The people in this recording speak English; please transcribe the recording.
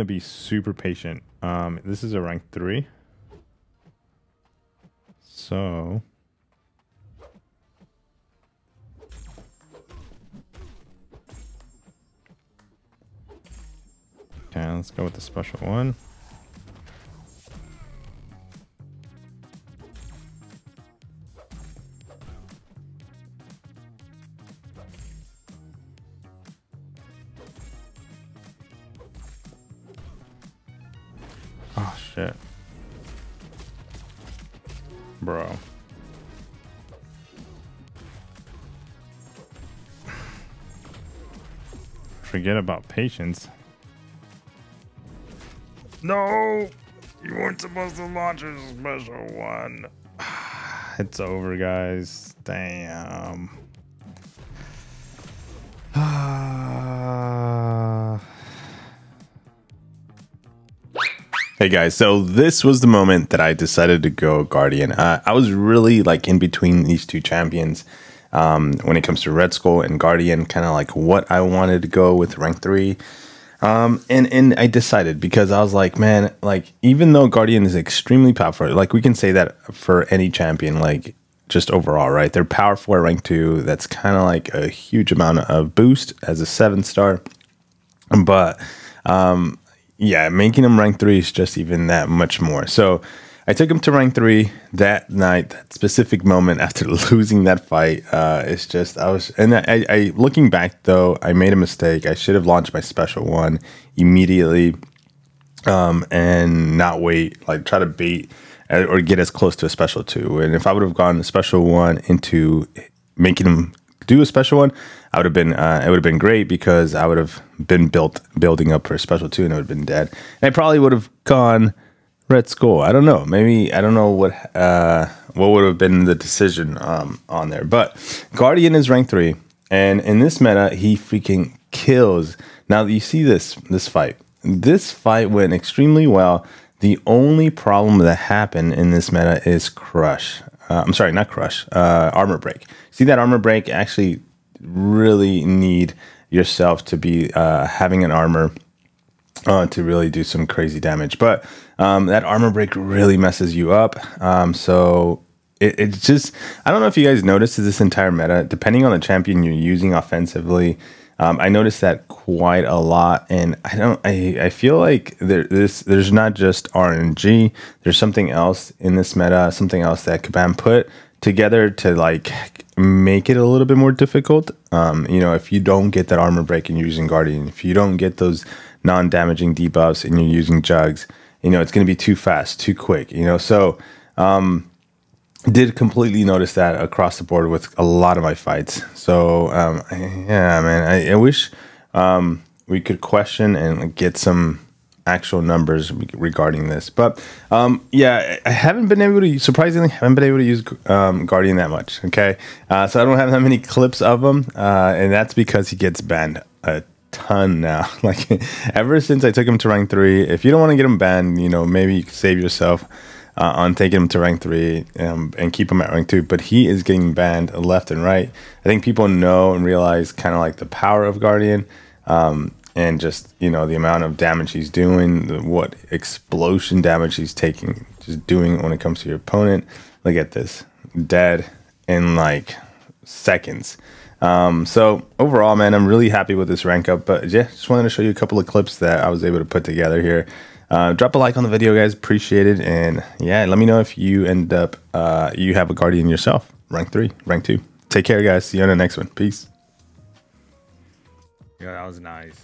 gonna be super patient. Um, this is a rank three. So Okay, let's go with the special one. Shit. Bro. Forget about patience. No! You weren't supposed to launch a special one. It's over, guys. Damn. Hey guys, so this was the moment that I decided to go Guardian. Uh, I was really like in between these two champions um, when it comes to Red Skull and Guardian, kind of like what I wanted to go with rank three. Um, and and I decided because I was like, man, like even though Guardian is extremely powerful, like we can say that for any champion, like just overall, right? They're powerful at rank two. That's kind of like a huge amount of boost as a seven star, but um, yeah, making him rank three is just even that much more. So I took him to rank three that night, that specific moment after losing that fight. Uh, it's just I was, and I, I looking back though, I made a mistake. I should have launched my special one immediately, um, and not wait, like try to bait uh, or get as close to a special two. And if I would have gone the special one into making him do a special one, I would have been uh, it would have been great because I would have been built building up for a special two and it would have been dead. And I probably would have gone Red Skull. I don't know. Maybe I don't know what uh, what would have been the decision um, on there. But Guardian is rank three, and in this meta, he freaking kills. Now you see this this fight. This fight went extremely well. The only problem that happened in this meta is Crush. Uh, I'm sorry, not Crush. Uh, armor Break. See that armor break? Actually, really need yourself to be uh, having an armor uh, to really do some crazy damage. But um, that armor break really messes you up. Um, so it, it's just, I don't know if you guys noticed this entire meta, depending on the champion you're using offensively. Um, I noticed that quite a lot, and I don't. I, I feel like there, this there's not just RNG. There's something else in this meta, something else that Kabam put together to like make it a little bit more difficult. Um, you know, if you don't get that armor break and you're using Guardian, if you don't get those non-damaging debuffs and you're using Jugs, you know, it's going to be too fast, too quick. You know, so um, did completely notice that across the board with a lot of my fights. So um, yeah, man, I, I wish um, we could question and get some actual numbers regarding this. But um, yeah, I haven't been able to surprisingly haven't been able to use um, Guardian that much. Okay, uh, so I don't have that many clips of him, uh, and that's because he gets banned a ton now. like ever since I took him to rank three. If you don't want to get him banned, you know maybe you save yourself. Uh, on taking him to rank three um, and keep him at rank two, but he is getting banned left and right. I think people know and realize kind of like the power of Guardian. Um, and just you know the amount of damage he's doing, the, what explosion damage he's taking, just doing when it comes to your opponent. Look at this, dead in like seconds. Um, so overall, man, I'm really happy with this rank up. But yeah, just wanted to show you a couple of clips that I was able to put together here. Uh, drop a like on the video, guys. Appreciate it. And yeah, let me know if you end up uh, you have a guardian yourself. Rank three, rank two. Take care, guys. See you on the next one. Peace. Yeah, that was nice.